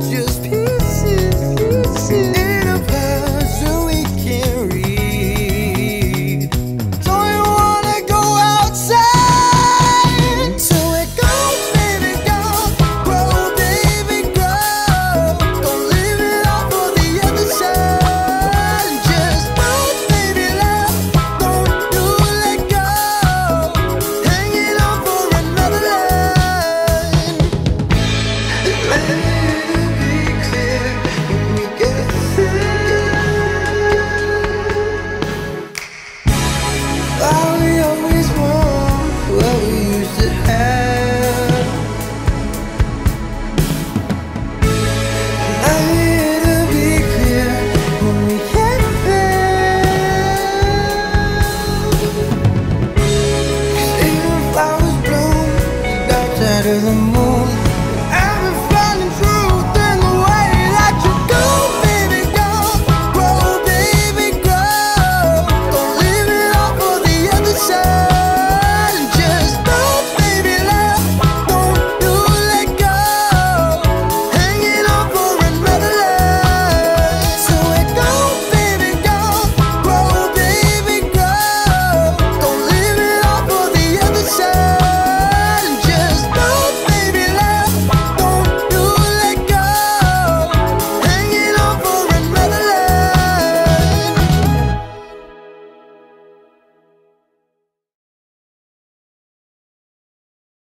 just to the moon.